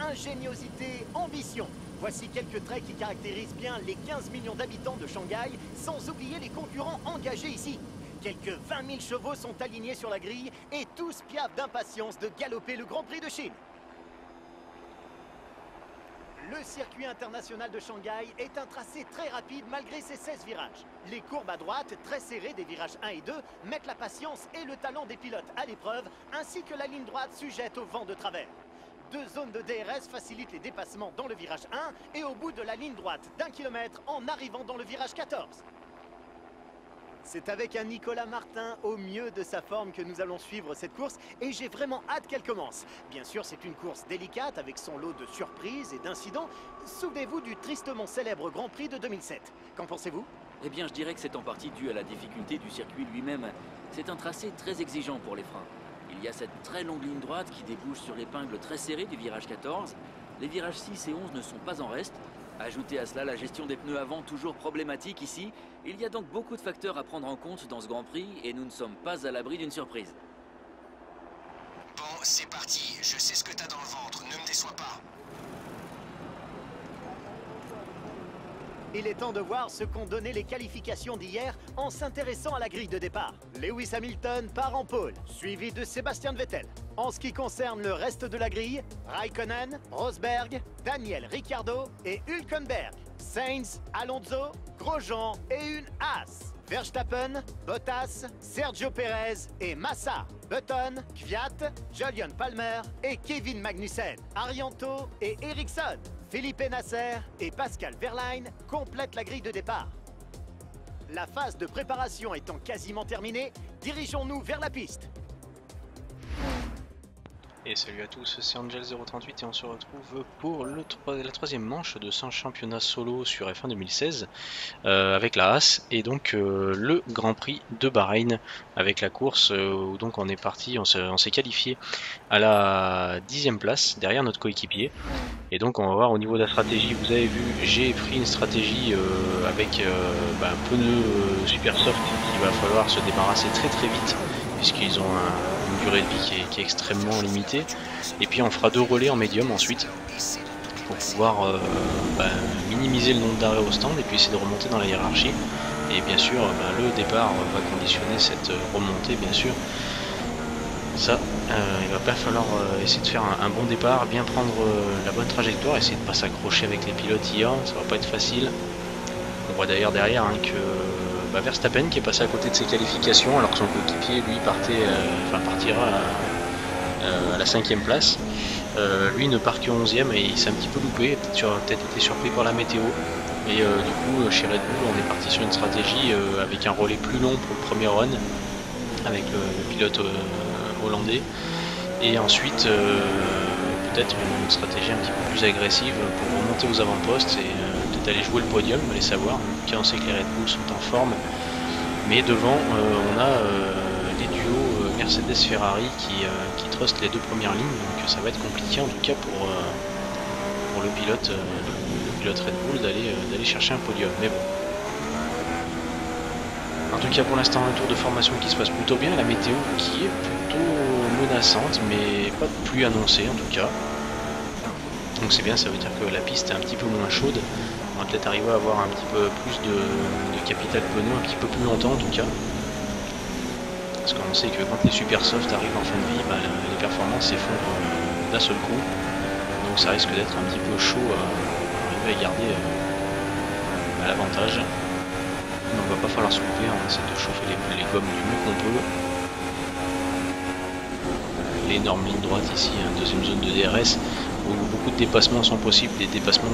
ingéniosité, ambition. Voici quelques traits qui caractérisent bien les 15 millions d'habitants de Shanghai, sans oublier les concurrents engagés ici. Quelques 20 000 chevaux sont alignés sur la grille et tous piavent d'impatience de galoper le Grand Prix de Chine. Le circuit international de Shanghai est un tracé très rapide malgré ses 16 virages. Les courbes à droite, très serrées des virages 1 et 2, mettent la patience et le talent des pilotes à l'épreuve, ainsi que la ligne droite sujette au vent de travers. Deux zones de DRS facilitent les dépassements dans le virage 1 et au bout de la ligne droite d'un kilomètre en arrivant dans le virage 14. C'est avec un Nicolas Martin au mieux de sa forme que nous allons suivre cette course et j'ai vraiment hâte qu'elle commence. Bien sûr, c'est une course délicate avec son lot de surprises et d'incidents. Souvenez-vous du tristement célèbre Grand Prix de 2007. Qu'en pensez-vous? Eh bien, je dirais que c'est en partie dû à la difficulté du circuit lui-même. C'est un tracé très exigeant pour les freins. Il y a cette très longue ligne droite qui débouche sur l'épingle très serrée du virage 14. Les virages 6 et 11 ne sont pas en reste. Ajoutez à cela la gestion des pneus avant toujours problématique ici. Il y a donc beaucoup de facteurs à prendre en compte dans ce Grand Prix et nous ne sommes pas à l'abri d'une surprise. Bon, c'est parti. Je sais ce que t'as dans le ventre. Ne me déçois pas. Il est temps de voir ce qu'ont donné les qualifications d'hier en s'intéressant à la grille de départ. Lewis Hamilton part en pôle, suivi de Sébastien Vettel. En ce qui concerne le reste de la grille, Raikkonen, Rosberg, Daniel Ricciardo et Hülkenberg. Sainz, Alonso, Grosjean et une As. Verstappen, Bottas, Sergio Perez et Massa. Button, Kvyat, Julian Palmer et Kevin Magnussen. Arianto et Ericsson. Philippe Nasser et Pascal Verlaine complètent la grille de départ. La phase de préparation étant quasiment terminée, dirigeons-nous vers la piste. Et salut à tous, c'est Angel038 et on se retrouve pour la troisième manche de son championnat solo sur F1 2016 euh, avec la Haas et donc euh, le Grand Prix de Bahreïn avec la course euh, où donc on est parti, on s'est qualifié à la dixième place derrière notre coéquipier. Et donc on va voir au niveau de la stratégie, vous avez vu j'ai pris une stratégie avec bah, un pneu super soft qu'il va falloir se débarrasser très très vite puisqu'ils ont une durée de vie qui est, extrêmement limitée. Et puis on fera deux relais en médium ensuite pour pouvoir euh, bah, minimiser le nombre d'arrêts au stand et puis essayer de remonter dans la hiérarchie. Et bien sûr, bah, le départ va conditionner cette remontée, bien sûr. Ça, euh, il va pas falloir euh, essayer de faire un, bon départ, bien prendre la bonne trajectoire, essayer de pas s'accrocher avec les pilotes IA, ça va pas être facile. On voit d'ailleurs derrière hein, que bah, Verstappen qui est passé à côté de ses qualifications alors que son coéquipier lui partait, euh, enfin partira à, la cinquième place. Euh, lui ne part que 11ème et il s'est un petit peu loupé, peut-être été surpris par la météo. Et euh, du coup chez Red Bull on est parti sur une stratégie avec un relais plus long pour le premier run avec le, pilote hollandais. Et ensuite peut-être une stratégie un petit peu plus agressive pour remonter aux avant-postes d'aller jouer le podium, allez savoir. En on sait que les Red Bull sont en forme. Mais devant, euh, on a euh, les duos euh, Mercedes-Ferrari qui, qui trustent les deux premières lignes. Donc ça va être compliqué en tout cas pour, pour le, pilote, le pilote Red Bull d'aller chercher un podium. Mais bon. En tout cas pour l'instant un tour de formation qui se passe plutôt bien, la météo qui est plutôt menaçante mais pas de pluie annoncée en tout cas. Donc c'est bien, ça veut dire que la piste est un petit peu moins chaude on va peut-être arriver à avoir un petit peu plus de, capital pneu un petit peu plus longtemps en tout cas. Parce qu'on sait que quand les super soft arrivent en fin de vie, bah, les performances s'effondrent d'un seul coup. Donc ça risque d'être un petit peu chaud à, arriver à garder euh, l'avantage. On va pas falloir se couper, on essaie de chauffer les, gommes du mieux qu'on peut. L'énorme ligne droite ici, hein, deuxième zone de DRS, où beaucoup de dépassements sont possibles, des dépassements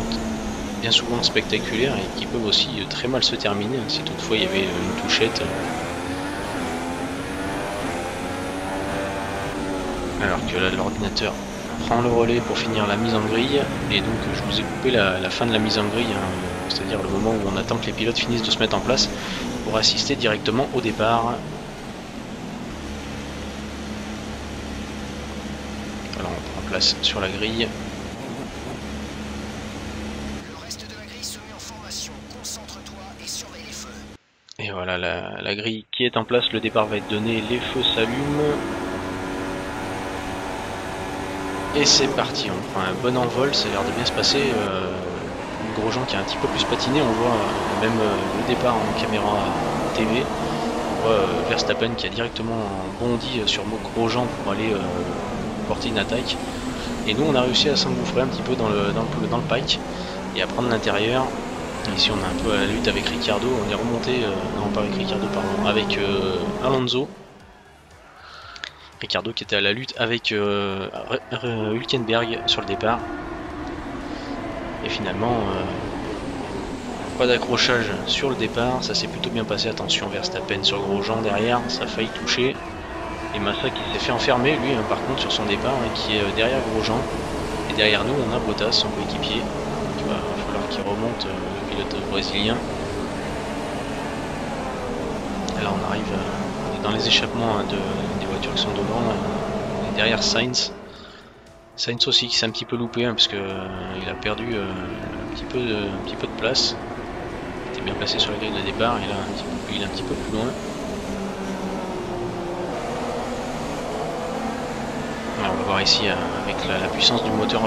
souvent spectaculaires et qui peuvent aussi euh, très mal se terminer hein, si toutefois il y avait euh, une touchette. Alors que là l'ordinateur prend le relais pour finir la mise en grille et donc je vous ai coupé la, fin de la mise en grille, hein, c'est-à-dire le moment où on attend que les pilotes finissent de se mettre en place pour assister directement au départ. Alors on prend place sur la grille. Et voilà, grille qui est en place, le départ va être donné, les feux s'allument. Et c'est parti, on prend un bon envol, ça a l'air de bien se passer. Euh, Grosjean qui a un petit peu plus patiné, on voit euh, même euh, le départ en caméra TV. On voit euh, Verstappen qui a directement bondi sur Grosjean pour aller porter une attaque. Et nous on a réussi à s'engouffrer un petit peu dans le, dans dans le pike et à prendre l'intérieur. Ici on a un peu à la lutte avec Ricardo, on est remonté, euh, non pas avec Ricardo pardon, avec euh, Alonso. Ricardo qui était à la lutte avec euh, Hülkenberg sur le départ. Et finalement, euh, pas d'accrochage sur le départ, ça s'est plutôt bien passé. Attention, Verstappen sur Grosjean derrière, ça a failli toucher. Et Massa qui s'est fait enfermer, lui, hein, par contre, sur son départ, hein, qui est derrière Grosjean. Et derrière nous, on a Bottas, son coéquipier. Il va falloir qu'il remonte pilote brésilien. Là, on arrive euh, dans les échappements hein, de- des voitures qui sont devant. on derrière Sainz. Sainz aussi qui s'est un petit peu loupé hein, parce que euh, il a perdu euh, un, petit peu de, place. Il était bien placé sur la grille de départ et là un petit peu- il est un petit peu plus loin. On va voir ici avec la, puissance du moteur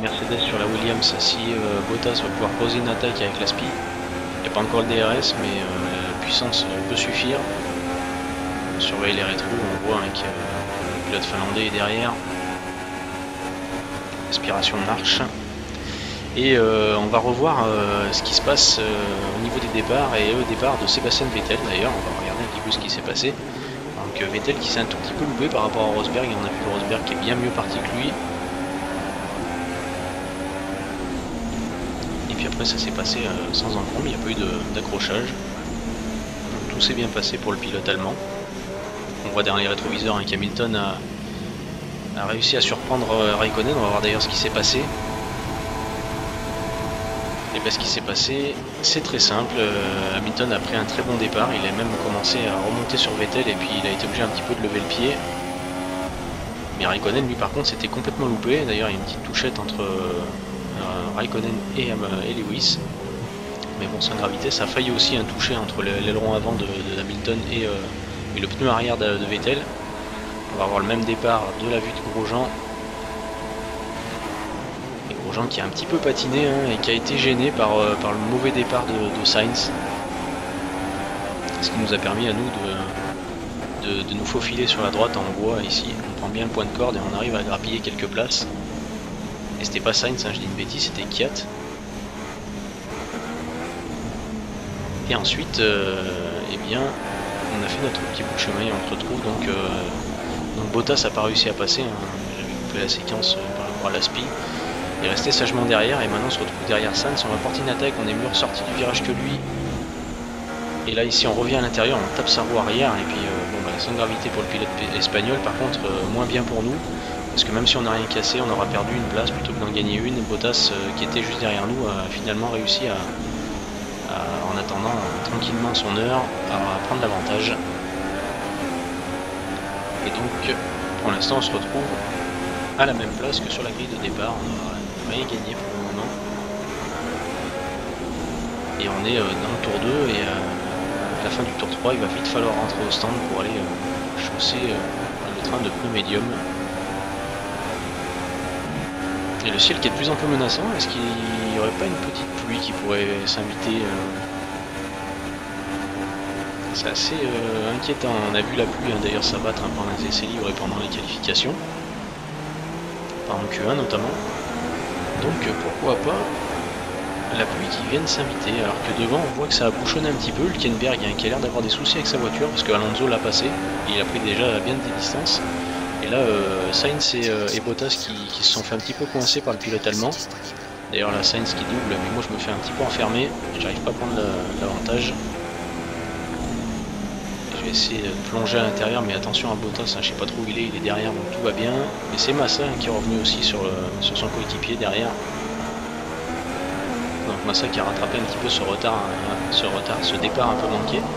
Mercedes sur la Williams si euh, Bottas va pouvoir poser une attaque avec la SPI. Il n'y a pas encore le DRS mais euh, la puissance peut suffire. On surveille les rétros, on voit hein, que le pilote finlandais est derrière. Aspiration marche. Et euh, on va revoir ce qui se passe au niveau des départs et au départ de Sébastien Vettel d'ailleurs. On va regarder un petit peu ce qui s'est passé. Donc Vettel qui s'est un tout petit peu loupé par rapport à Rosberg. Et on a vu Rosberg qui est bien mieux parti que lui. Puis après ça s'est passé euh, sans encombre, il n'y a pas eu d'accrochage. Tout s'est bien passé pour le pilote allemand. On voit derrière les rétroviseurs hein, qu'Hamilton a, a réussi à surprendre euh, Raikkonen. On va voir d'ailleurs ce qui s'est passé. Et bien ce qui s'est passé, c'est très simple. Euh, Hamilton a pris un très bon départ. Il a même commencé à remonter sur Vettel et puis il a été obligé un petit peu de lever le pied. Mais Raikkonen, lui par contre, s'était complètement loupé. D'ailleurs, il y a une petite touchette entre Raikkonen et, euh, et Lewis. Mais bon, sans gravité, ça a failli aussi un toucher entre le- l'aileron avant de, Hamilton et, euh, et le pneu arrière de, Vettel. On va avoir le même départ de la vue de Grosjean. Grosjean qui a un petit peu patiné hein, et qui a été gêné par, euh, le mauvais départ de, Sainz. Ce qui nous a permis à nous de, de, de nous faufiler sur la droite en bois ici. On prend bien le point de corde et on arrive à grappiller quelques places. Et c'était pas Sainz, hein, je dis une bêtise, c'était Kiat. Et ensuite, euh, eh bien, on a fait notre petit bout de chemin et on se retrouve donc, euh, donc n'a pas réussi à passer, hein. j'avais coupé la séquence euh, par rapport à l'aspi. Il est resté sagement derrière et maintenant on se retrouve derrière Sainz, on va porter une attaque, on est mieux ressorti du virage que lui. Et là ici on revient à l'intérieur, on tape sa roue arrière et puis euh, bon, bah, sans gravité pour le pilote espagnol, par contre moins bien pour nous. Parce que même si on n'a rien cassé, on aura perdu une place plutôt que d'en gagner une. Bottas, euh, qui était juste derrière nous, a finalement réussi à, en attendant euh, tranquillement son heure, à prendre l'avantage. Et donc, pour l'instant, on se retrouve à la même place que sur la grille de départ. On n'a rien gagné pour le moment. Et on est euh, dans le tour 2 et à la fin du tour 3, il va vite falloir rentrer au stand pour aller chausser le train de pneus médium. Et le ciel qui est de plus en plus menaçant, est-ce qu'il n'y aurait pas une petite pluie qui pourrait s'inviter euh, C'est assez euh, inquiétant, on a vu la pluie hein, d'ailleurs s'abattre hein, pendant les essais libres et pendant les qualifications, pendant Q1 notamment. Donc euh, pourquoi pas la pluie qui vienne s'inviter, alors que devant on voit que ça a bouchonné un petit peu, Hülkenberg hein, qui a l'air d'avoir des soucis avec sa voiture, parce que Alonso l'a passé, il a pris déjà bien des distances. Là, euh, Sainz et, euh, Bottas qui, se sont fait un petit peu coincés par le pilote allemand. D'ailleurs, là, Sainz qui double, mais moi je me fais un petit peu enfermer. J'arrive pas à prendre la- l'avantage. Je vais essayer de plonger à l'intérieur, mais attention à Bottas, hein, je sais pas trop où il est, il est derrière, donc tout va bien. Mais c'est Massa hein, qui est revenu aussi sur, le- sur son coéquipier derrière. Donc Massa qui a rattrapé un petit peu ce retard, hein, ce retard, ce départ un peu manqué.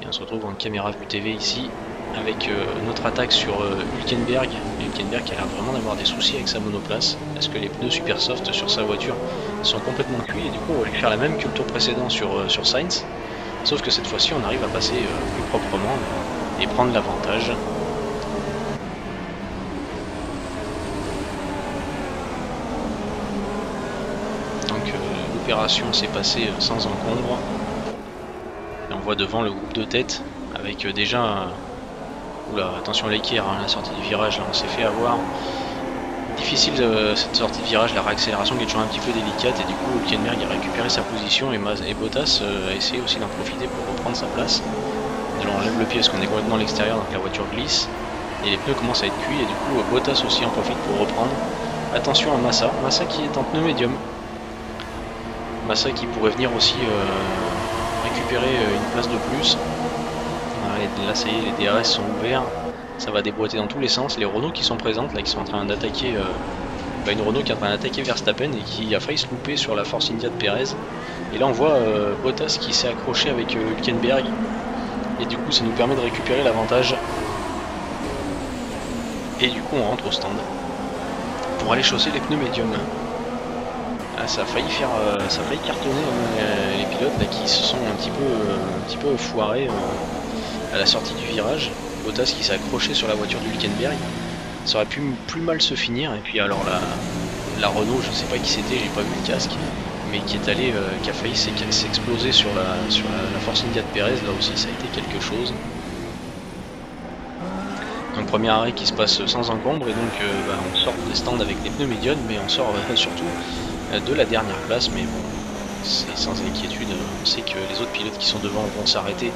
Et on se retrouve en caméra vue TV ici avec euh, notre attaque sur euh, Hülkenberg. Hülkenberg a l'air vraiment d'avoir des soucis avec sa monoplace, parce que les pneus super soft sur sa voiture sont complètement cuits, et du coup on va lui faire la même que le tour précédent sur, euh, sur Sainz, sauf que cette fois-ci on arrive à passer plus proprement et prendre l'avantage. Donc, l'opération s'est passée sans encombre. Et on voit devant le groupe de tête avec déjà Oula, attention à l'équerre, hein, la sortie du virage, là on s'est fait avoir. Difficile cette sortie de virage, la réaccélération qui est toujours un petit peu délicate et du coup Hülkenberg a récupéré sa position et, et Bottas a essayé aussi d'en profiter pour reprendre sa place. Alors on lève le pied parce qu'on est complètement à l'extérieur donc la voiture glisse et les pneus commencent à être cuits et du coup Bottas aussi en profite pour reprendre. Attention à Massa, Massa qui est en pneu médium. Massa qui pourrait venir aussi euh, récupérer euh, une place de plus. Là ça y est, les DRS sont ouverts, ça va déboîter dans tous les sens. Les Renault qui sont présentes là, qui sont en train d'attaquer, euh, bah, une Renault qui est en train d'attaquer Verstappen et qui a failli se louper sur la Force India de Perez. Et là on voit Bottas qui s'est accroché avec Hülkenberg et du coup ça nous permet de récupérer l'avantage et du coup on rentre au stand pour aller chausser les pneus médiums. Ah, ça a failli faire, euh, ça a failli cartonner hein, les pilotes qui se sont un petit peu, euh, foirés euh, à la sortie du virage. Bottas qui s'est accroché sur la voiture du Hülkenberg. Ça aurait pu plus mal se finir. Et puis alors la, Renault, je sais pas qui c'était, j'ai pas vu le casque, mais qui est allé, qui a failli s'exploser sur la, Force India de Perez. Là aussi, ça a été quelque chose. Un premier arrêt qui se passe sans encombre et donc euh, bah, on sort des stands avec les pneus médiums mais on sort euh, surtout euh, de la dernière place mais bon c'est sans inquiétude on sait que les autres pilotes qui sont devant vont s'arrêter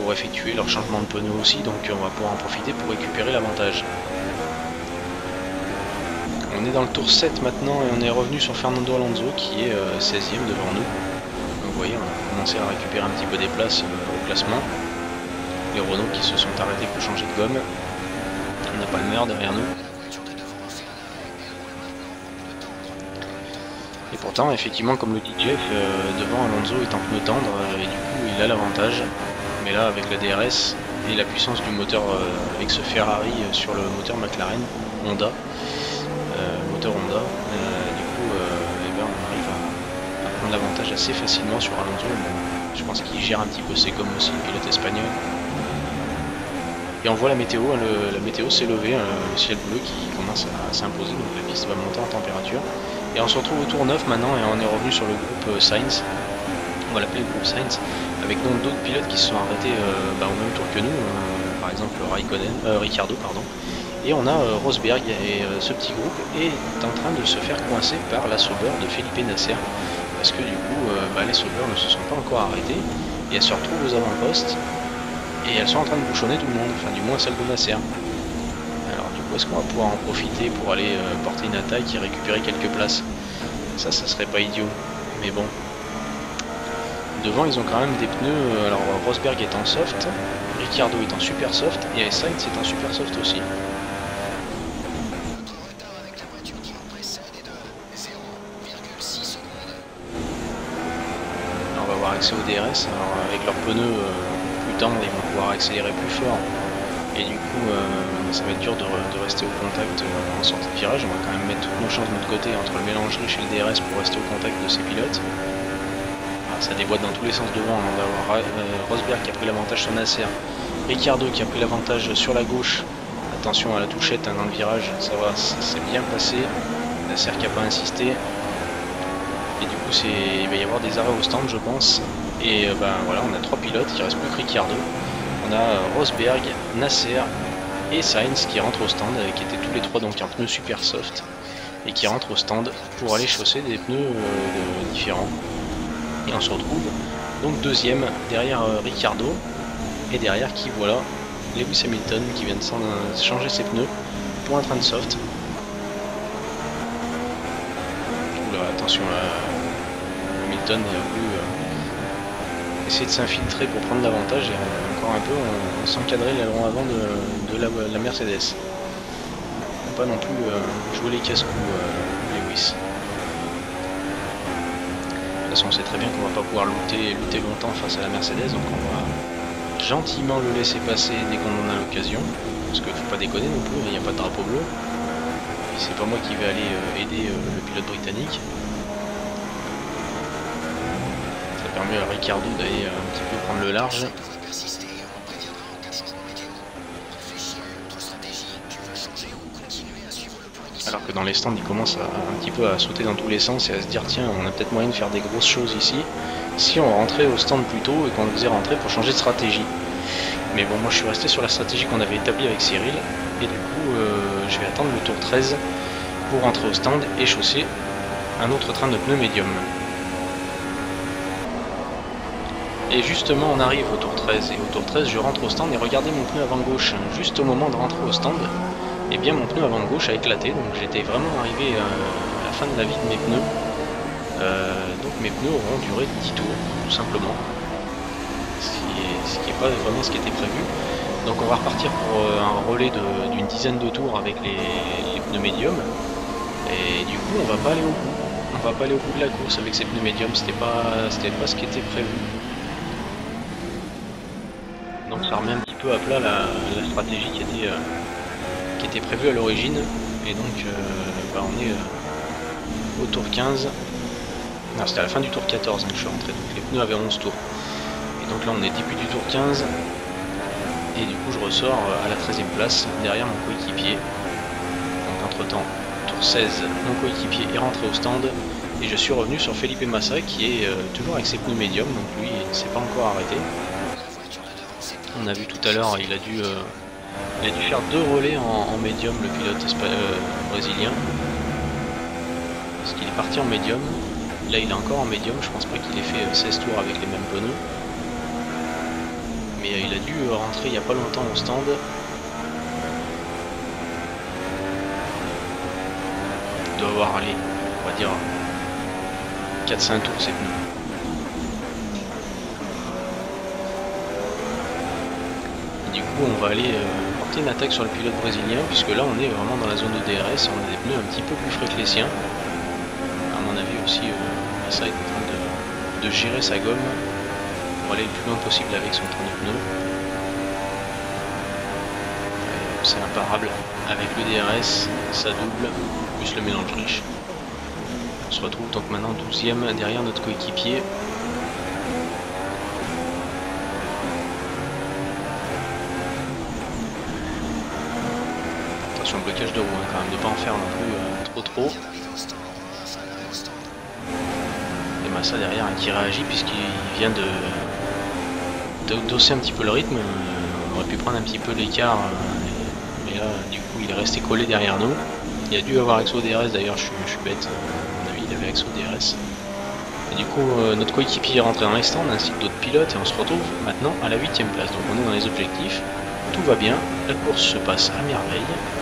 pour effectuer leur changement de pneus aussi donc on va pouvoir en profiter pour récupérer l'avantage on est dans le tour 7 maintenant et on est revenu sur Fernando Alonso qui est 16ème devant nous vous voyez on a commencé à récupérer un petit peu des places au classement les Renault qui se sont arrêtés pour changer de gomme n'a pas le meilleur derrière nous. Et pourtant, effectivement, comme le dit Jeff, euh, devant Alonso est en pneu tendre euh, et du coup il a l'avantage. Mais là, avec la DRS et la puissance du moteur euh, avec ce Ferrari sur le moteur McLaren, Honda, moteur Honda, du coup, eh ben, on arrive à, prendre l'avantage assez facilement sur Alonso. je pense qu'il gère un petit peu ses gommes aussi, le pilote espagnol. Et on voit la météo, hein, la météo s'est levée, hein, le ciel bleu qui commence à, s'imposer, donc la piste va monter en température. Et on se retrouve au tour 9 maintenant et on est revenu sur le groupe euh, Sainz, on va l'appeler le groupe Sainz, avec donc d'autres pilotes qui se sont arrêtés euh, bah, au même tour que nous, euh, par exemple Raikkonen, Ricardo pardon. Et on a Rosberg et ce petit groupe est en train de se faire coincer par la sauveur de Felipe Nasser parce que du coup bah, les sauveurs ne se sont pas encore arrêtés et elles se retrouvent aux avant-postes et elles sont en train de bouchonner tout le monde, enfin du moins celle de Nasser. Alors du coup est-ce qu'on va pouvoir en profiter pour aller euh, porter une attaque et récupérer quelques places? Ça, ça serait pas idiot, mais bon. Devant ils ont quand même des pneus, euh, alors Rosberg est en soft, Ricciardo est en super soft et Sainz est en super soft aussi. on va avoir accès au DRS, alors avec leurs pneus euh, ils vont pouvoir accélérer plus fort. Et du coup, euh, ça va être dur de, rester au contact en sortie de virage. On va quand même mettre toutes nos chances de notre côté entre le mélangerie et le DRS pour rester au contact de ces pilotes. Ça déboîte dans tous les sens devant. On va avoir euh, Rosberg qui a pris l'avantage sur Nasser. Ricciardo qui a pris l'avantage sur la gauche. Attention à la touchette hein, dans le virage, ça va, c'est bien passé. Nasser qui n'a pas insisté. Et du coup, il va y avoir des arrêts au stand, je pense. Et euh, ben voilà, on a trois pilotes, il reste plus que Ricciardo. On a Rosberg, Nasser et Sainz qui rentrent au stand, euh, qui étaient tous les trois donc un pneu super soft et qui rentrent au stand pour aller chausser des pneus différents. On se retrouve donc deuxième derrière Ricciardo et derrière qui voilà Lewis Hamilton qui vient de changer ses pneus pour un train de soft. Attention à Hamilton est un peu essayer de s'infiltrer pour prendre l'avantage et encore un peu on, s'encadrer l'aileron avant de, la, Mercedes. pas non plus euh, jouer les casse-coups euh, Lewis. De toute façon on sait très bien qu'on va pas pouvoir lutter, lutter longtemps face à la Mercedes donc on va gentiment le laisser passer dès qu'on en a l'occasion. Parce qu'il faut pas déconner non plus, il n'y a pas de drapeau bleu. C'est pas moi qui vais aller euh, aider le pilote britannique. permet à Ricardo d'aller euh, un petit peu prendre le large. Dans les stands, il commence à, un petit peu à sauter dans tous les sens et à se dire tiens, on a peut-être moyen de faire des grosses choses ici. Si on rentrait au stand plus tôt et qu'on le faisait rentrer pour changer de stratégie. Mais bon, moi je suis resté sur la stratégie qu'on avait établie avec Cyril. Et du coup, euh, je vais attendre le tour 13 pour rentrer au stand et chausser un autre train de pneus médium. Et justement, on arrive au tour 13. Et au tour 13, je rentre au stand et regardez mon pneu avant gauche. Juste au moment de rentrer au stand, et bien mon pneu avant gauche a éclaté. Donc j'étais vraiment arrivé à la fin de la vie de mes pneus. Euh, donc mes pneus auront duré 10 tours, tout simplement. Ce qui n'est pas vraiment ce qui était prévu. Donc on va repartir pour euh, un relais d'une dizaine de tours avec les, pneus médiums. Et du coup on va pas aller au bout. On va pas aller au bout de la course avec ces pneus médiums, c'était pas, pas ce qui était prévu. Donc ça remet un petit peu à plat la, stratégie qui était, euh, qui était prévue à l'origine. Et donc euh, bah, on est euh, au tour 15. Non, c'était à la fin du tour 14 hein, que je suis rentré, donc les pneus avaient 11 tours. Et donc là on est début du tour 15. Et du coup je ressors à la 13 e place derrière mon coéquipier. Donc entre temps, tour 16, mon coéquipier est rentré au stand. Et je suis revenu sur Felipe Massa qui est toujours avec ses pneus médiums, donc lui il ne s'est pas encore arrêté. On a vu tout à l'heure, il, a dû, euh, a dû faire deux relais en, médium, le pilote euh, brésilien. Parce qu'il est parti en médium. Là, il est encore en médium. Je pense pas qu'il ait fait 16 euh, tours avec les mêmes pneus. Mais il a dû rentrer il n'y a pas longtemps au stand. Il doit avoir, allé, on va dire, 4-5 tours ces pneus. on va aller euh, une attaque sur le pilote brésilien, puisque là on est vraiment dans la zone de DRS on a des pneus un petit peu plus frais que les siens. À mon avis aussi, euh, Massa est en train de, gérer sa gomme pour aller le plus loin possible avec son train de pneus. C'est imparable. Avec le DRS, ça double, plus le mélange riche. On se retrouve donc maintenant 12ème derrière notre coéquipier de roue quand même, ne pas en faire non plus euh, trop trop. Et Massa derrière hein, qui réagit puisqu'il vient de d'osser un petit peu le rythme. Euh, on aurait pu prendre un petit peu l'écart, euh, mais là du coup il est resté collé derrière nous. Il a dû avoir Exo DRS d'ailleurs, je, suis bête, à mon avis il avait Exo DRS. Et du coup notre coéquipier est rentré dans les stands ainsi que d'autres pilotes et on se retrouve maintenant à la 8 place. Donc on est dans les objectifs, tout va bien, la course se passe à merveille.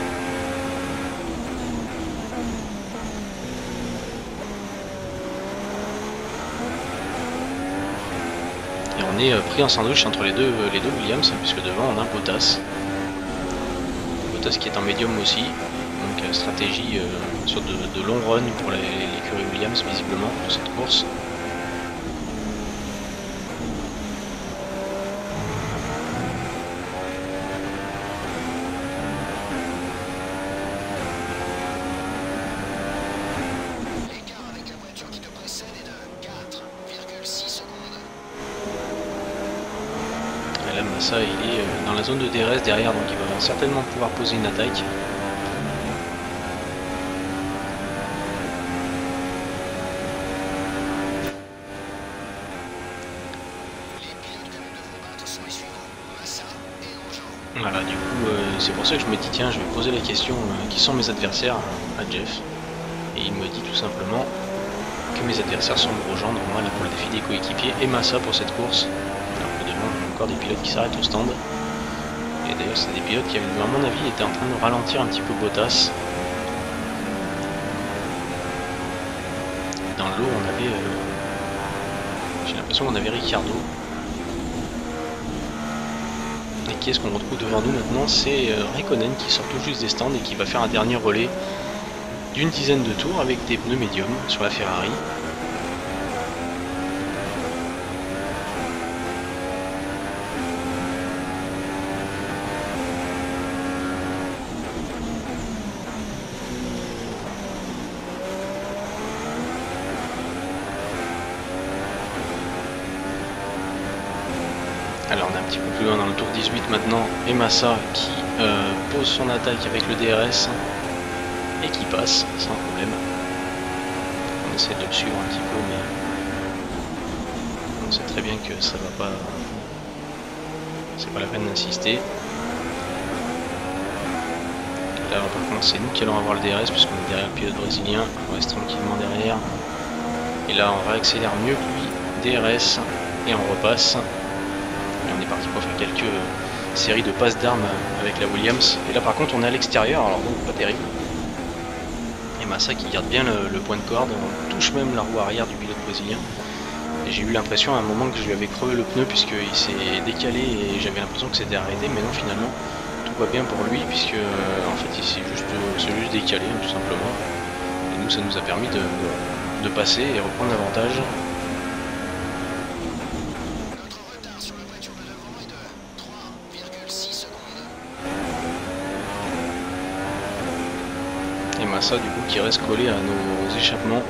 On est euh, pris en sandwich entre les deux, euh, les deux Williams, puisque devant on a Bottas. Bottas qui est en médium aussi, donc euh, stratégie sur de, de long run pour l'écurie Williams visiblement pour cette course. ça, il est euh, dans la zone de DRS derrière, donc il va certainement pouvoir poser une attaque. Voilà, du coup, euh, c'est pour ça que je me dis, tiens, je vais poser la question, euh, qui sont mes adversaires à Jeff Et il me dit tout simplement que mes adversaires sont Grosjean, donc moi là pour le défi des coéquipiers, et Massa pour cette course des pilotes qui s'arrêtent au stand. Et d'ailleurs, c'est des pilotes qui, à mon avis, étaient en train de ralentir un petit peu Bottas. Dans l'eau, on avait... Euh, j'ai l'impression qu'on avait Ricciardo. Et qui est-ce qu'on retrouve devant nous maintenant? C'est euh, qui sort tout juste des stands et qui va faire un dernier relais d'une dizaine de tours avec des pneus médiums sur la Ferrari. Alors on est un petit peu plus loin dans le tour 18 maintenant. Et Massa qui euh, pose son attaque avec le DRS. et qui passe sans problème. On essaie de le suivre un petit peu, mais on sait très bien que ça va pas. C'est pas la peine d'insister. Là, par contre, c'est nous qui allons avoir le DRS puisqu'on est derrière le pilote brésilien. On reste tranquillement derrière. Et là, on réaccélère mieux que lui. DRS et on repasse. Parti pour faire quelques séries de passes d'armes avec la Williams. Et là, par contre, on est à l'extérieur, alors donc pas terrible. Et Massa qui garde bien le, point de corde. On touche même la roue arrière du pilote brésilien. J'ai eu l'impression à un moment que je lui avais crevé le pneu puisqu'il s'est décalé et j'avais l'impression que c'était arrêté. Mais non, finalement, bien pour lui puisque en fait il s'est juste, décalé tout simplement et nous ça nous a permis de passer et reprendre l'avantage Massa du coup qui reste collé à nos échappements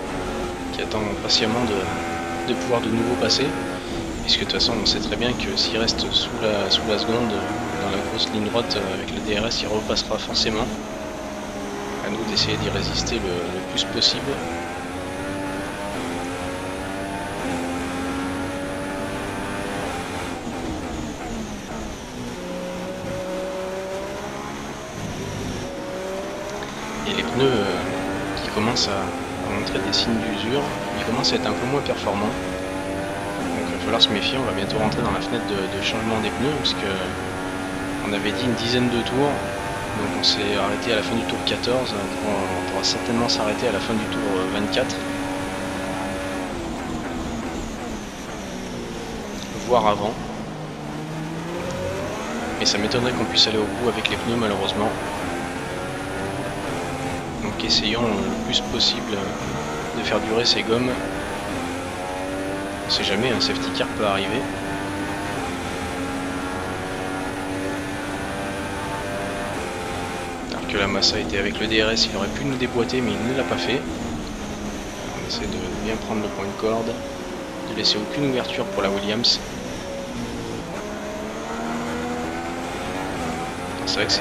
qui attend patiemment de, pouvoir de nouveau passer puisque de toute façon on sait très bien que s'il reste sous la, sous la seconde dans la grosse ligne droite euh, avec le DRS, il repassera forcément. À nous d'essayer d'y résister le, plus possible. Et les pneus euh, qui commencent à, montrer des signes d'usure, ils commencent à être un peu moins performants. Donc il va falloir se méfier, on va bientôt rentrer dans la fenêtre de, changement des pneus parce que on avait dit une dizaine de tours, donc on s'est arrêté à la fin du tour 14, on pourra certainement s'arrêter à la fin du tour 24. Euh, voire avant. Et ça m'étonnerait qu'on puisse aller au bout avec les pneus malheureusement. Donc essayons le plus possible de faire durer ces gommes. On sait jamais, un safety car peut arriver. que la Massa était avec le DRS, il aurait pu nous déboîter mais il ne l'a pas fait. On essaie de bien prendre le point de corde, de laisser aucune ouverture pour la Williams. C'est vrai que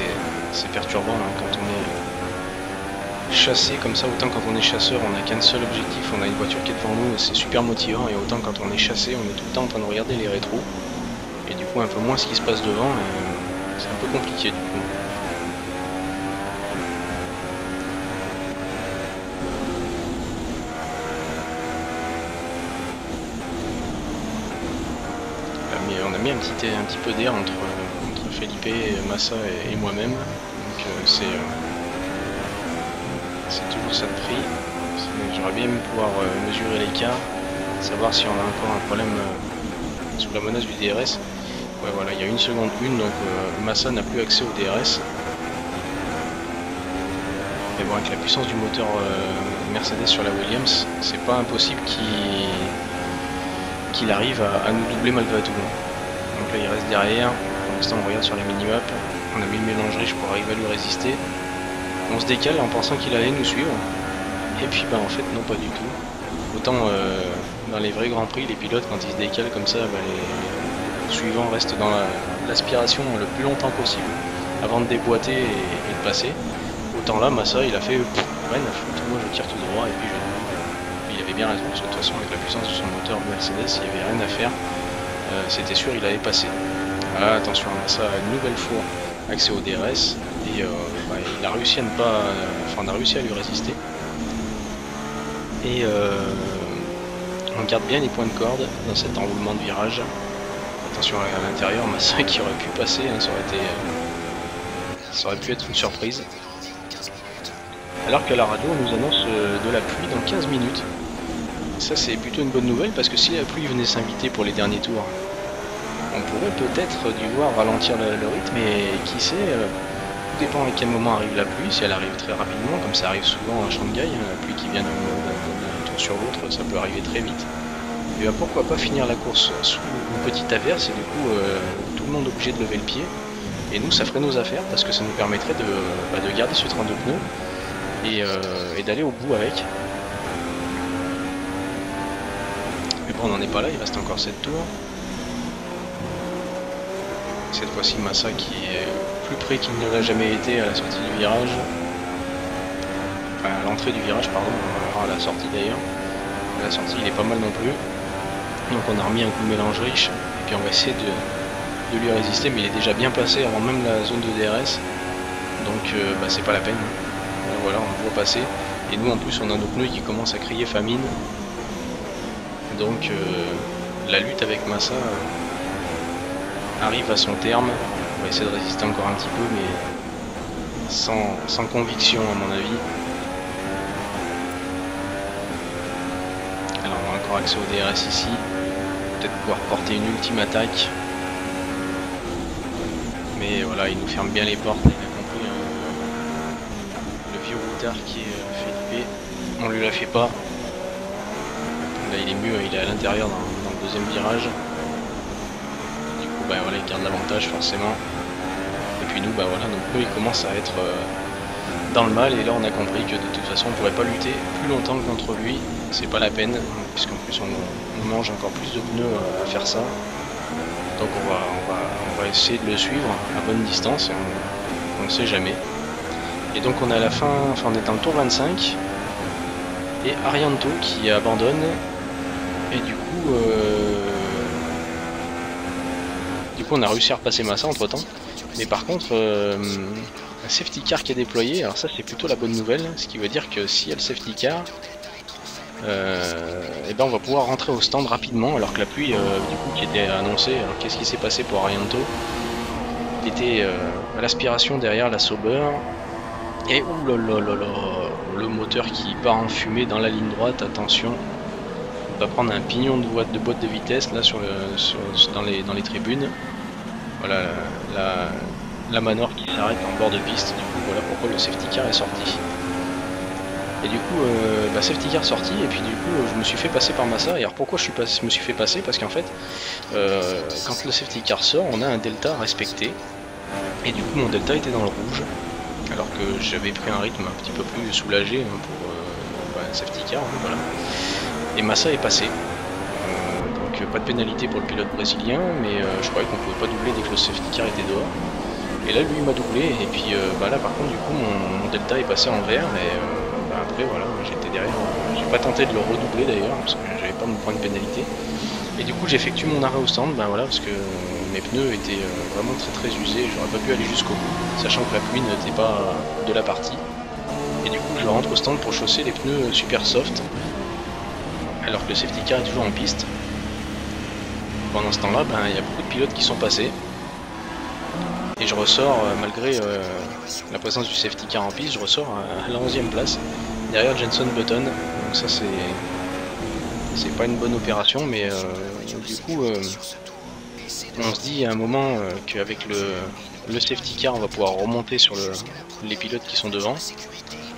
c'est perturbant hein, quand on est chassé comme ça, autant quand on est chasseur on n'a qu'un seul objectif, on a une voiture qui est devant nous et c'est super motivant et autant quand on est chassé on est tout le temps en train de regarder les rétros et du coup un peu moins ce qui se passe devant c'est un peu compliqué du coup. un petit, un petit peu d'air entre, Felipe, Massa et, moi-même. Donc euh, c'est euh, c'est toujours ça de prix. J'aurais bien pouvoir euh, mesurer l'écart, savoir si on a encore un problème sous la menace du DRS. Ouais voilà, il y a une seconde une, donc Massa n'a plus accès au DRS. Mais bon, avec la puissance du moteur Mercedes sur la Williams, c'est pas impossible qu'il arrive à, nous doubler malgré tout. Donc là il reste derrière. Pour l'instant on regarde sur les mini-maps. On a mis une mélangerie, je pourrais arriver à lui résister. On se décale en pensant qu'il allait nous suivre. Et puis bah en fait non pas du tout. Autant euh, dans les vrais grands prix, les pilotes quand ils se décalent comme ça, bah, les suivants restent dans l'aspiration le plus longtemps possible avant de déboîter et, de passer. Autant là, Massa il a fait rien à foutre, moi je tire tout droit et puis il avait bien raison de toute façon avec la puissance de son moteur Mercedes il n'y avait rien à faire. Euh, c'était sûr il avait passé. Ah, attention, on a ça une nouvelle fois accès au DRS il a réussi à ne pas. Enfin on a réussi à lui résister. Et euh, on garde bien les points de corde dans cet enroulement de virage. Attention à l'intérieur, Massa qui aurait pu passer, hein, ça, aurait été, ça aurait pu être une surprise. Alors que la radio nous annonce de la pluie dans 15 minutes. Ça c'est plutôt une bonne nouvelle parce que si la pluie venait s'inviter pour les derniers tours, on pourrait peut-être du voir ralentir le, rythme et qui sait, euh, dépend à quel moment arrive la pluie, si elle arrive très rapidement, comme ça arrive souvent à Shanghai, hein, la pluie qui vient d'un tour sur l'autre, ça peut arriver très vite. Et bien pourquoi pas finir la course sous une petite averse et du coup euh, tout le monde obligé de lever le pied. Et nous ça ferait nos affaires parce que ça nous permettrait de, bah, garder ce train de pneus et, euh, et d'aller au bout avec. on n'en est pas là, il reste encore 7 tours. Cette fois-ci Massa qui est plus près qu'il ne l'a jamais été à la sortie du virage. l'entrée du virage, pardon, à la sortie d'ailleurs. La sortie il est pas mal non plus. Donc on a remis un coup de mélange riche et puis on va essayer de, lui résister mais il est déjà bien passé avant même la zone de DRS. Donc euh, bah, c'est pas la peine. Voilà, on le voit passer. Et nous en plus on a nos pneus qui commencent à crier famine. Donc euh, la lutte avec Massa euh, arrive à son terme. On va essayer de résister encore un petit peu mais sans, conviction à mon avis. Alors on a encore accès au DRS ici. Peut-être pouvoir porter une ultime attaque. Mais voilà, il nous ferme bien les portes, il a compris. hein. Le vieux routard qui est euh, Felipe. On lui la fait pas. Là il est mieux, il est à l'intérieur dans le deuxième virage. Bah voilà, il garde l'avantage forcément. Et puis nous bah voilà, nos pneus ils commencent à être euh, dans le mal et là on a compris que de toute façon on pourrait pas lutter plus longtemps contre lui. C'est pas la peine, puisqu'en plus on, mange encore plus de pneus euh, à faire ça. Donc on va, on va, on va essayer de le suivre à bonne distance et on ne sait jamais. Et donc on est à la fin, enfin on est dans le tour 25 et Arianto qui abandonne et du coup euh, coup on a réussi à repasser Massa entre temps mais par contre euh, un safety car qui est déployé alors ça c'est plutôt la bonne nouvelle ce qui veut dire que si y a le safety car et ben on va pouvoir rentrer au stand rapidement alors que la pluie euh, du coup qui était annoncée alors qu'est-ce qui s'est passé pour Arianto était euh, à l'aspiration derrière la Sauber et oulalalala, le moteur qui part en fumée dans la ligne droite, attention. On va prendre un pignon de boîte de, boîte de vitesse là sur le, sur- dans, les, dans les tribunes. La, manor qui s'arrête en bord de piste. Du coup voilà pourquoi le safety car est sorti. Et du coup, euh, bah, safety car sorti, et puis du coup, euh, je me suis fait passer par Massa. Et alors pourquoi je suis me suis fait passer? Parce qu'en fait, euh, quand le safety car sort, on a un delta à respecter. Et du coup, mon delta était dans le rouge alors que j'avais pris un rythme un petit peu plus soulagé hein, pour euh, bah, safety car, hein, voilà. Et Massa est passé. Pas de pénalité pour le pilote brésilien, mais euh, je croyais qu'on pouvait pas doubler dès que le safety car était dehors. Et là lui il m'a doublé et puis euh, bah, là par contre du coup mon, mon delta est passé en vert et euh, bah, après voilà j'étais derrière. J'ai pas tenté de le redoubler d'ailleurs parce que j'avais pas me prendre une pénalité. Et du coup j'effectue mon arrêt au stand, ben voilà, parce que mes pneus étaient vraiment très très usés, j'aurais pas pu aller jusqu'au bout, sachant que la pluie n'était pas de la partie. Et du coup je rentre au stand pour chausser les pneus super soft, alors que le safety car est toujours en piste. Pendant ce temps-là, ben, il y a beaucoup de pilotes qui sont passés. Et je ressors, euh, malgré euh, la présence du safety car en piste, je ressors à la 11ème place, derrière Jenson Button. Donc ça c'est c'est pas une bonne opération, mais euh, du coup, on se dit à un moment qu'avec le, le safety car, on va pouvoir remonter sur le- les pilotes qui sont devant.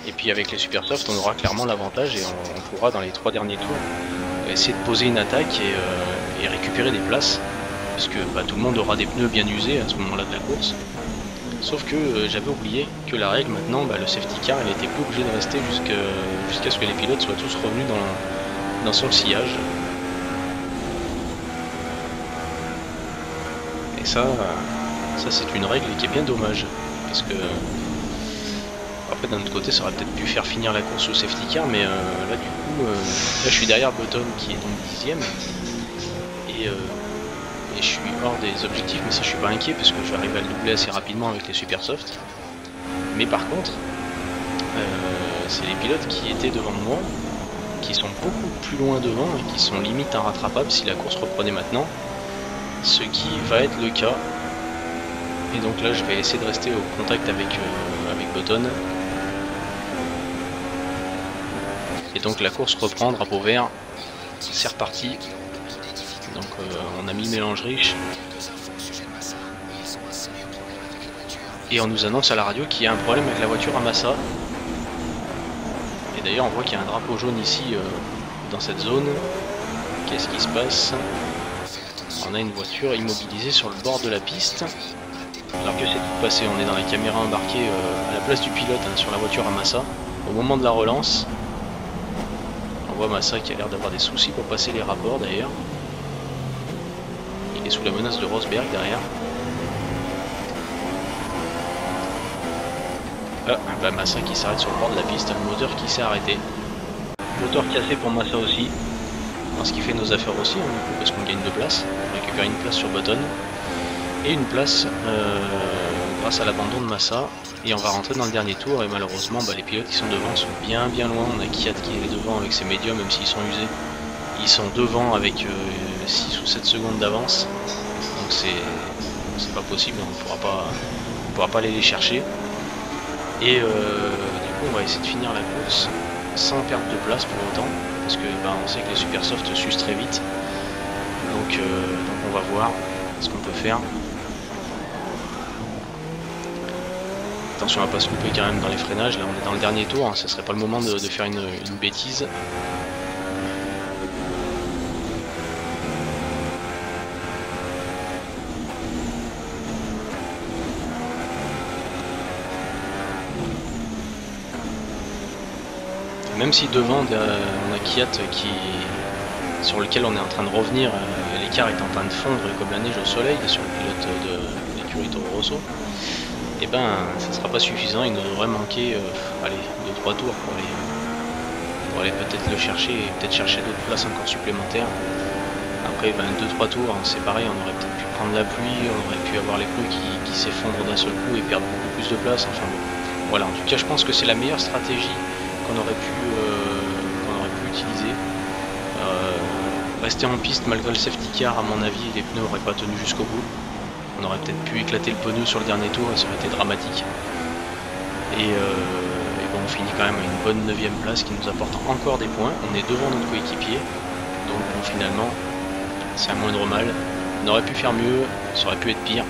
Et puis avec les super soft, on aura clairement l'avantage et on, on pourra dans les trois derniers tours essayer de poser une attaque et, et récupérer des places, puisque bah, tout le monde aura des pneus bien usés à ce moment-là de la course. Sauf que euh, j'avais oublié que la règle maintenant, bah, le safety car, il était plus obligé de rester jusqu'à ce que les pilotes soient tous revenus dans, son sillage. Et ça, ça c'est une règle qui est bien dommage. Parce que après d'un autre côté ça aurait peut-être pu faire finir la course au safety car mais euh, là du coup euh, là je suis derrière Button qui est donc dixième et, euh, et je suis hors des objectifs mais ça je suis pas inquiet parce que j'arrive à le doubler assez rapidement avec les super soft. Mais par contre euh, c'est les pilotes qui étaient devant moi qui sont beaucoup plus loin devant et qui sont limite inrattrapables si la course reprenait maintenant. Ce qui va être le cas. Et donc là je vais essayer de rester au contact avec, euh, Button. Et donc la course reprend, drapeau vert. C'est reparti. Donc euh, on a mis mélange riche. Et on nous annonce à la radio qu'il y a un problème avec la voiture à Massa. Et d'ailleurs on voit qu'il y a un drapeau jaune ici euh, dans cette zone. Qu'est-ce qui se passe? On a une voiture immobilisée sur le bord de la piste. Alors que c'est tout passé, on est dans les caméras embarquées euh, à la place du pilote hein, sur la voiture à Massa. Au moment de la relance, on voit Massa qui a l'air d'avoir des soucis pour passer les rapports d'ailleurs. Est sous la menace de Rosberg derrière. Ah, bah Massa qui s'arrête sur le bord de la piste, le moteur qui s'est arrêté. Moteur cassé pour Massa aussi. Ce qui fait nos affaires aussi, hein, parce qu'on gagne deux places. On récupère une place sur Button et une place euh, grâce à l'abandon de Massa. Et on va rentrer dans le dernier tour et malheureusement bah, les pilotes qui sont devant sont bien bien loin. On a Kiat qui est devant avec ses médiums même s'ils sont usés. Ils sont devant avec 6 euh, ou 7 secondes d'avance. Donc c'est pas possible, on pourra pas pourra pas aller les chercher. Et euh, du coup on va essayer de finir la course sans perdre de place pour autant. Parce que bah, on sait que les super softs s'usent très vite. Donc, donc on va voir ce qu'on peut faire. Attention à pas se couper quand même dans les freinages, là on est dans le dernier tour, hein. ce serait pas le moment de, faire une, bêtise. Même si devant on a Kiat sur lequel on est en train de revenir, euh, l'écart est en train de fondre comme la neige au soleil sur le pilote de l'écurie Toro Rosso et eh ben ça sera pas suffisant, il nous devrait manquer euh, allez, 2-3 tours pour aller, peut-être le chercher et peut-être chercher d'autres places encore supplémentaires. Après 2-3 ben, tours, hein, c'est pareil, on aurait peut-être pu prendre la pluie, on aurait pu avoir les pneus qui, s'effondrent d'un seul coup et perdre beaucoup plus de place. Enfin Voilà, en tout cas je pense que c'est la meilleure stratégie qu'on aurait pu euh, aurait pu utiliser. Euh, rester en piste malgré le safety car à mon avis les pneus n'auraient pas tenu jusqu'au bout. On aurait peut-être pu éclater le pneu sur le dernier tour et ça aurait été dramatique. Et, euh, bon, on finit quand même à une bonne 9 place qui nous apporte encore des points. On est devant notre coéquipier. Donc bon, finalement, c'est un moindre mal. On aurait pu faire mieux, ça aurait pu être pire.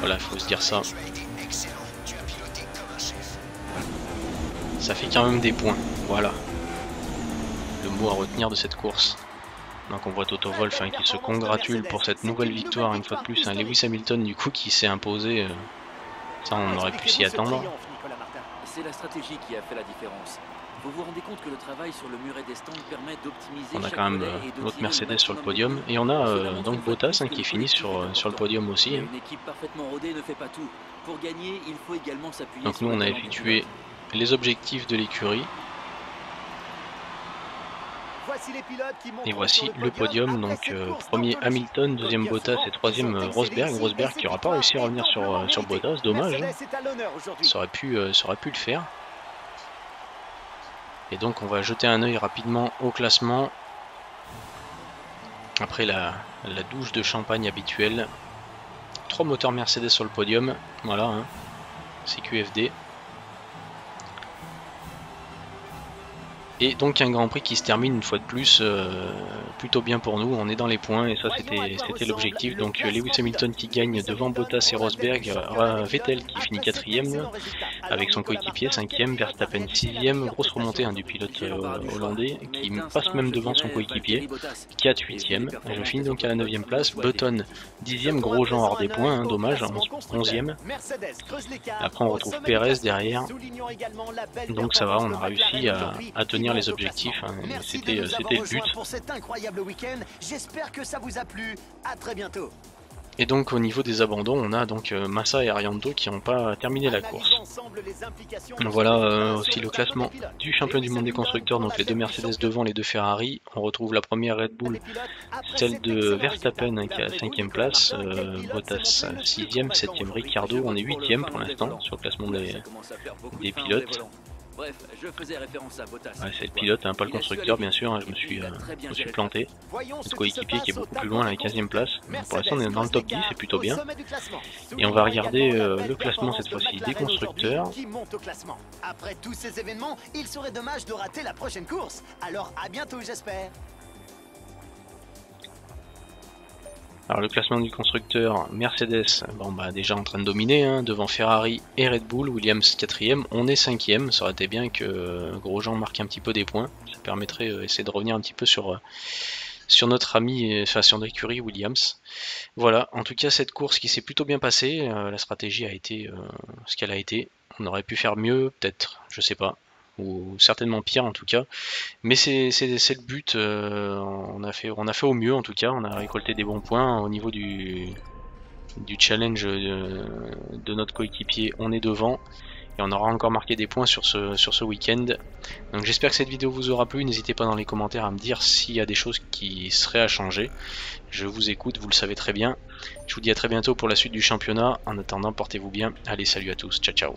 Voilà, il faut se dire ça. Ça fait quand même des points, voilà. Le mot à retenir de cette course. Donc on voit Toto Wolf hein, qui se congratule pour cette nouvelle victoire une fois de plus. un Lewis Hamilton du coup qui s'est imposé. Euh, ça on aurait pu s'y attendre. C'est la stratégie qui a fait la différence. Vous vous rendez compte que le travail sur le muret des stands permet d'optimiser On a quand même euh, notre Mercedes sur le podium et on a euh, donc Bottas hein, qui finit sur, sur le podium aussi. Hein. Une équipe parfaitement rodée ne fait pas tout. Pour gagner, il faut également s'appuyer Donc nous on a effectué les objectifs de l'écurie. Et voici le podium, donc euh, premier Hamilton, deuxième Bottas et troisième euh, Rosberg. Rosberg qui n'aura pas réussi à revenir sur, euh, sur Bottas, dommage. Hein. Ça, aurait pu, ça aurait pu le faire. Et donc on va jeter un œil rapidement au classement. Après la, la douche de champagne habituelle. Trois moteurs Mercedes sur le podium, voilà, hein. CQFD. Et donc un Grand Prix qui se termine une fois de plus euh, plutôt bien pour nous, on est dans les points et ça c'était l'objectif. Donc euh, Lewis Hamilton qui gagne devant Bottas et Rosberg, euh, Vettel qui finit quatrième avec son coéquipier, cinquième, Verstappen sixième, grosse remontée hein, du pilote hollandais qui passe même devant son coéquipier, 4 huitième. Je finis donc à la neuvième place, Button dixième, gros genre hors des points, hein, dommage, onzième. Après on retrouve Perez derrière, donc ça va, on a réussi à tenir les objectifs. Hein. C'était le but. Pour cet incroyable week-end. J'espère que ça vous a plu. À très bientôt. Et donc au niveau des abandons, on a donc euh, Massa et Ariando qui n'ont pas terminé la course. Voilà euh, aussi le classement du champion du monde des constructeurs, donc les deux Mercedes devant les deux Ferrari. On retrouve la première Red Bull, celle de Verstappen qui est à la cinquième place, euh, Bottas 6ème, 7ème Ricardo, on est 8ème pour l'instant sur le classement des, des pilotes. Bref, je faisais référence à Bottas. c'est le pilote, hein, pas le constructeur, bien sûr. Hein, je, me suis, euh, me suis planté. Notre coéquipier qui est beaucoup plus loin, à la 15ème place. Pour l'instant, on est dans le top 10, c'est plutôt bien. Et on va regarder euh, le classement cette fois-ci des constructeurs. Après tous ces événements, il serait dommage de rater la prochaine course. Alors à bientôt, j'espère. Alors le classement du constructeur, Mercedes, bon bah déjà en train de dominer, hein, devant Ferrari et Red Bull, Williams 4ème, on est 5ème, ça aurait été bien que euh, Grosjean marque un petit peu des points, ça permettrait d'essayer euh, de revenir un petit peu sur, euh, notre ami, enfin sur notre écurie Williams. Voilà, en tout cas cette course qui s'est plutôt bien passée, la stratégie a été ce qu'elle a été, on aurait pu faire mieux, peut-être, je sais pas, ou certainement pire en tout cas. Mais c'est le but, euh, on, a fait, au mieux en tout cas, on a récolté des bons points au niveau du, challenge de, notre coéquipier, on est devant. et on aura encore marqué des points sur ce, sur ce week-end. Donc j'espère que cette vidéo vous aura plu, n'hésitez pas dans les commentaires à me dire s'il y a des choses qui seraient à changer. Je vous écoute, vous le savez très bien. Je vous dis à très bientôt pour la suite du championnat. En attendant, portez-vous bien. Allez, salut à tous, ciao ciao.